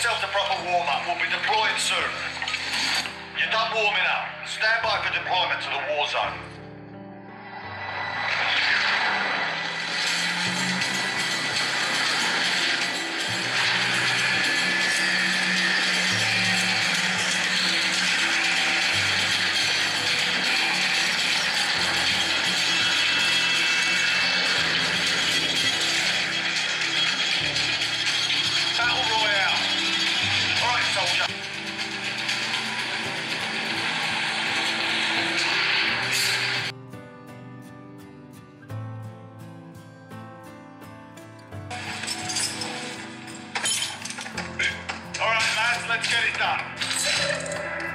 yourself to proper warm-up. We'll be deploying soon. You're done warming up. Stand by for deployment to the war zone. carità.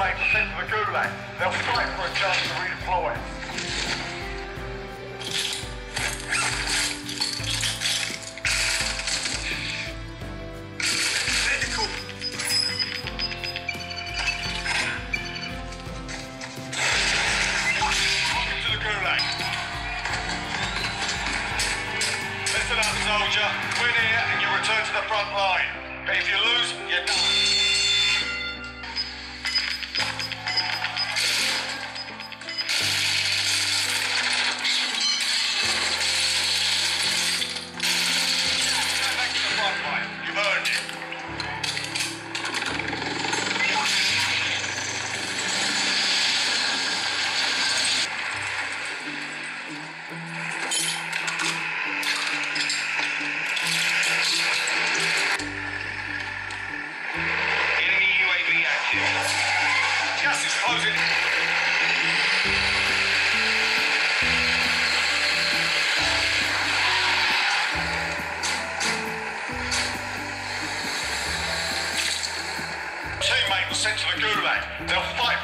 inmates sent to the gulag. They'll fight for a chance to redeploy.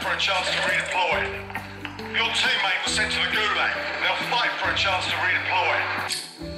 For a chance to redeploy. Your teammate was sent to the gulag. They'll fight for a chance to redeploy.